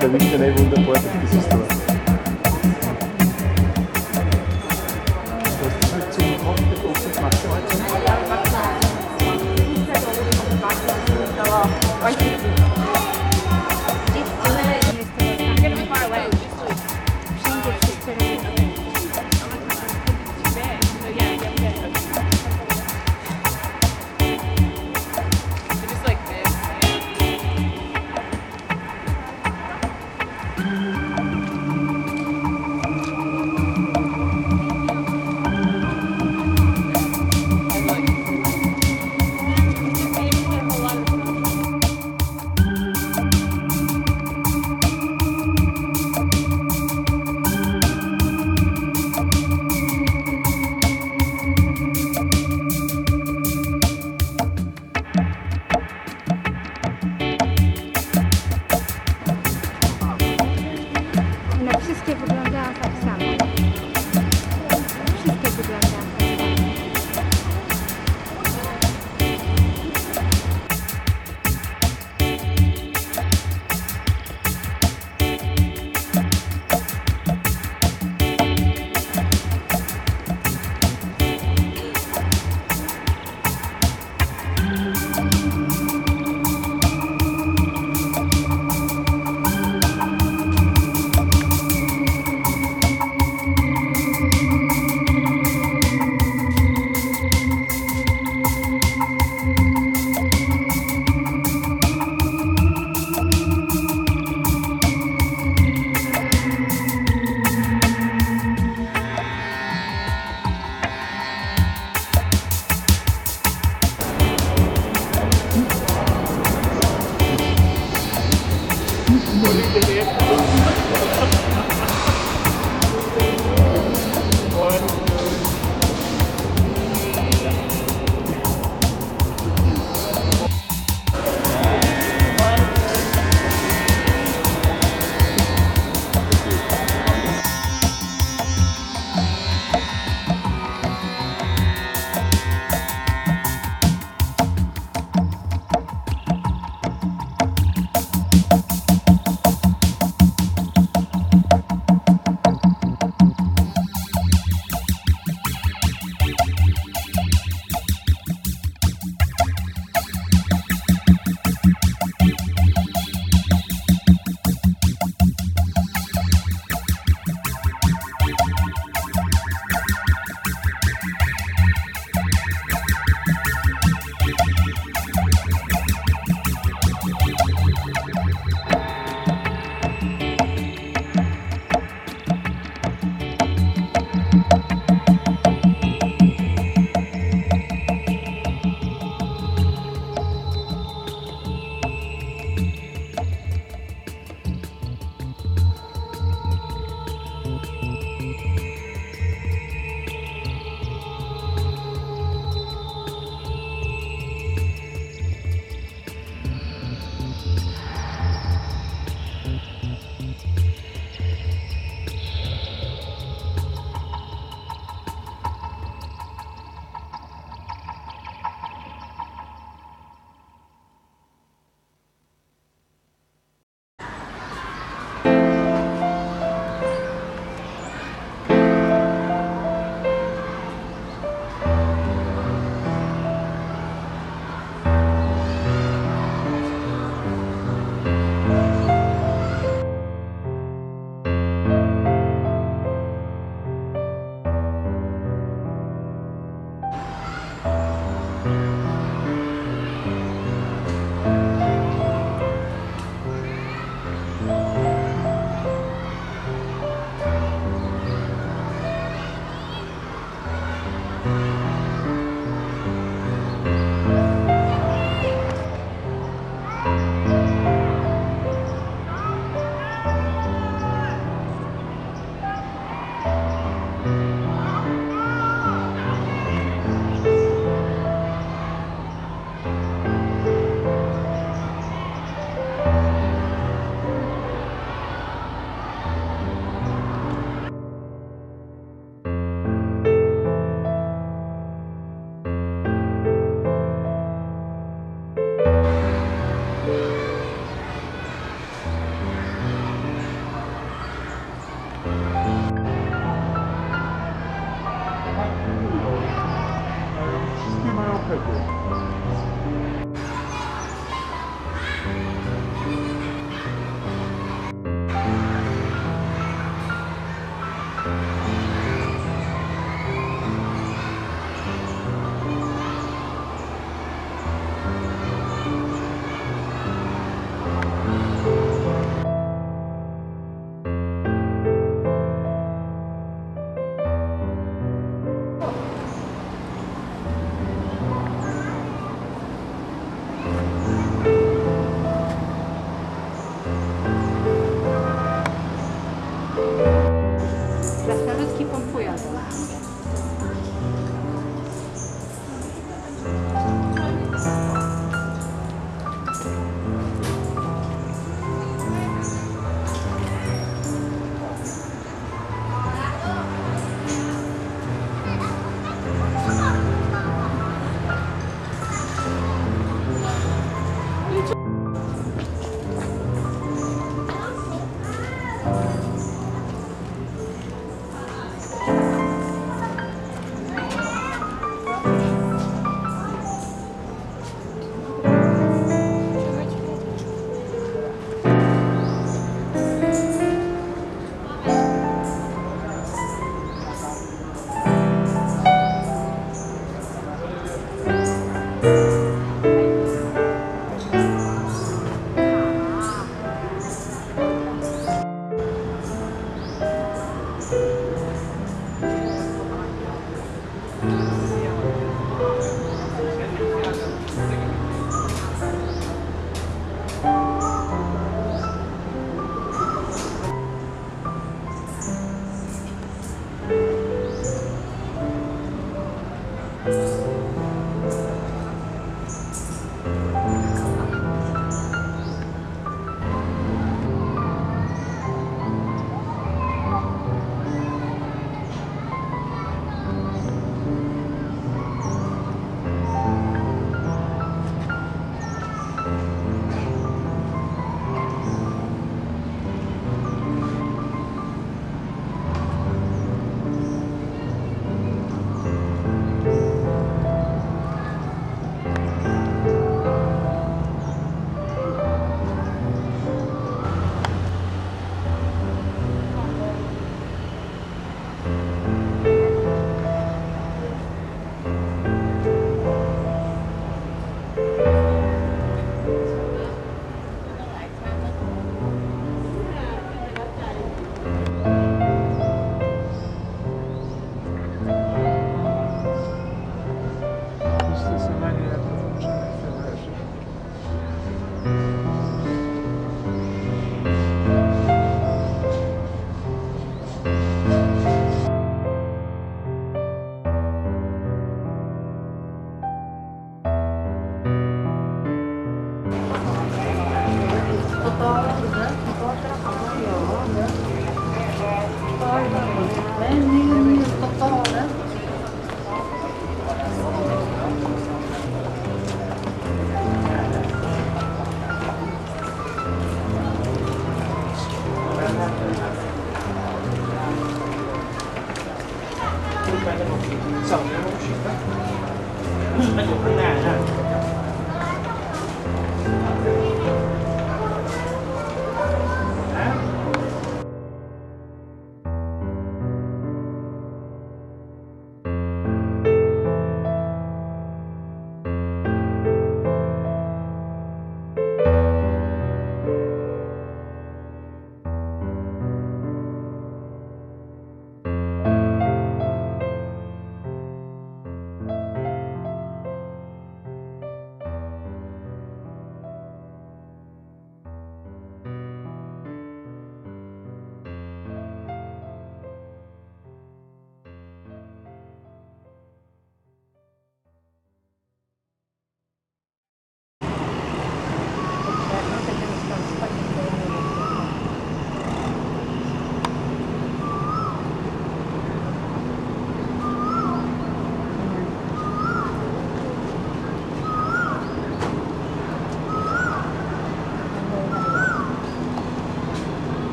mas a gente leva um que se estou.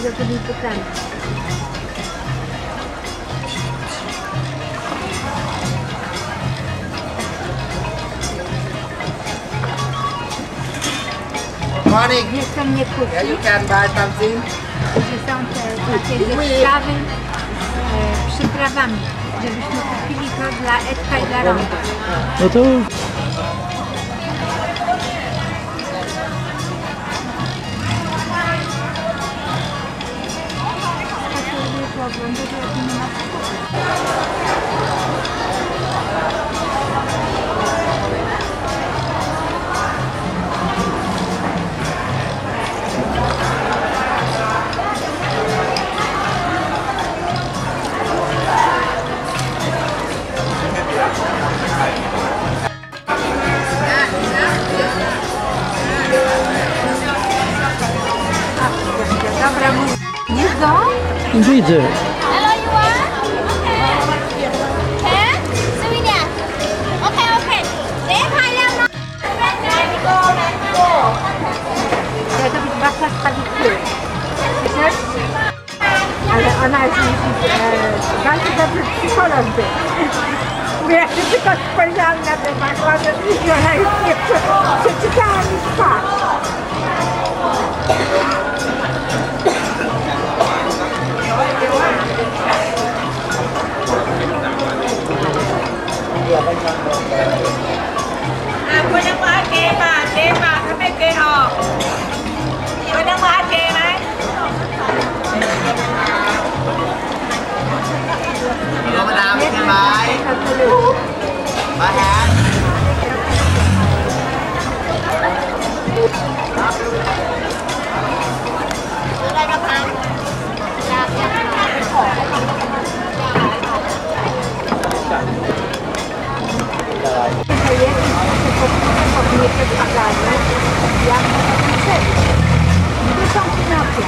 Rozgląda się za tymi putami. Morning. Gdzie są nie Yeah, kuki, you can buy something. gdzie są te takie zestawy z e, przyprawami, żebyśmy kupili to dla Edka i dla Ronda. No to Да? Lubię pooglądać, jak nie ma co kupić. Dobra, mów. Nie do? widzę. Hello, you are? Okay. Pen? Sweden. Okay, okay. Đến hai lăm อะคุณน้กมาสเกย์ป่ะเกย์ป่ะถ้าไม่เกย์ออกคุณน้กมาสเกย์ไหมธรรมดาไม่ใช่ไหมมาแฮ Yang w Aganie, jak w Celi. To są inaczej.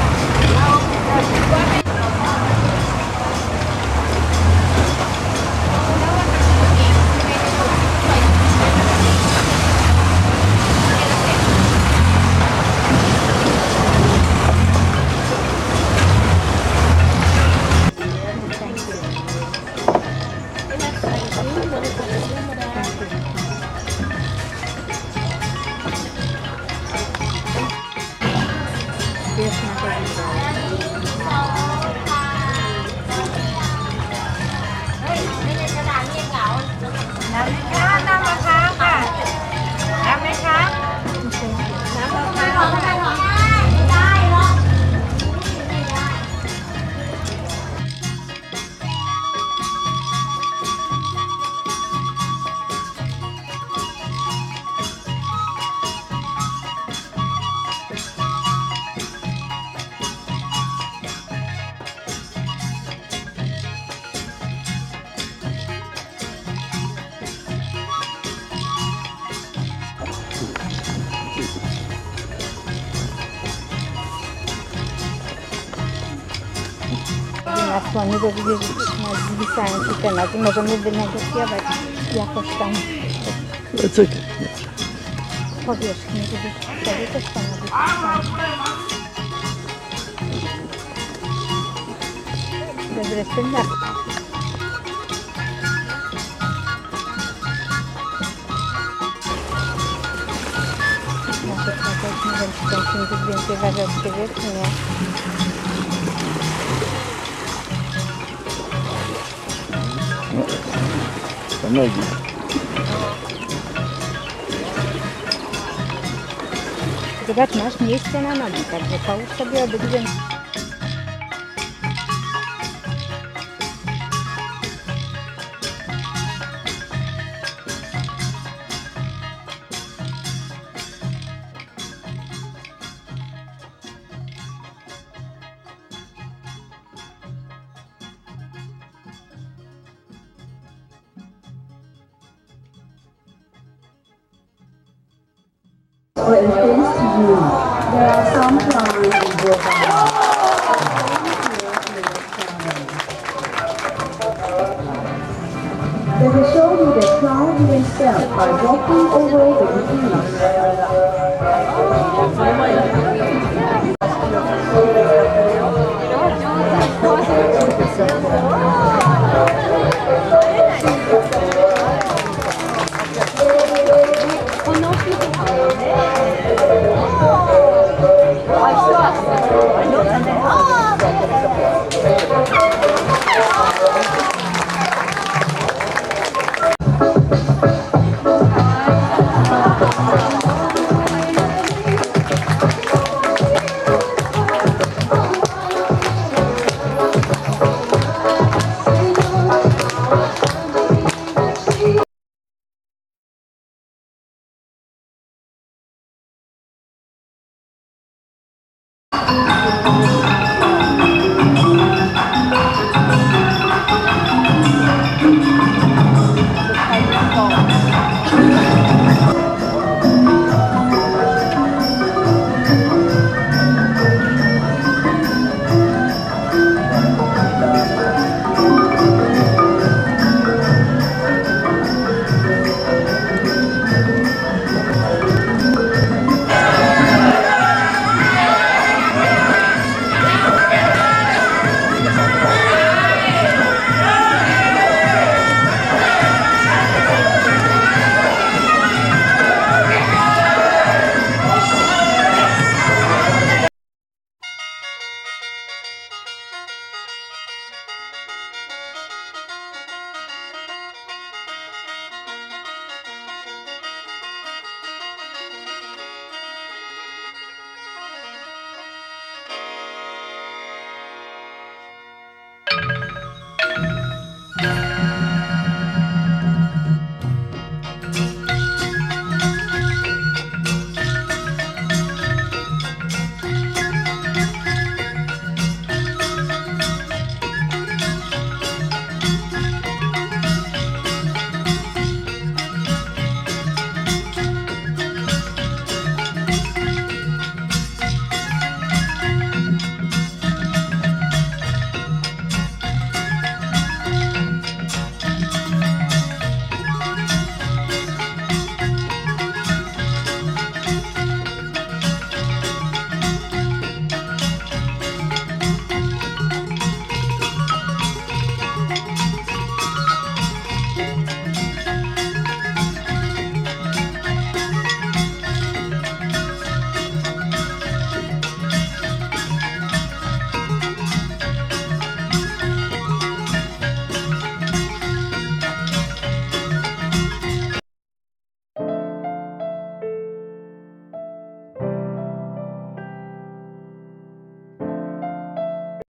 Na słonie, bo widzę, że nas zwisają się temat i możemy wynegocjować jakoś tam Cyk. powierzchnię, żeby wtedy też to. To zresztą Na przykład, nie wiem, czy ten filmik więcej ciebie, czy nie. Nogi. Zobacz, masz miejsce na nogi, także połóż sobie obydwie in face to you. There are some plants in Brooklyn. They will show you the you himself by walking over the trees.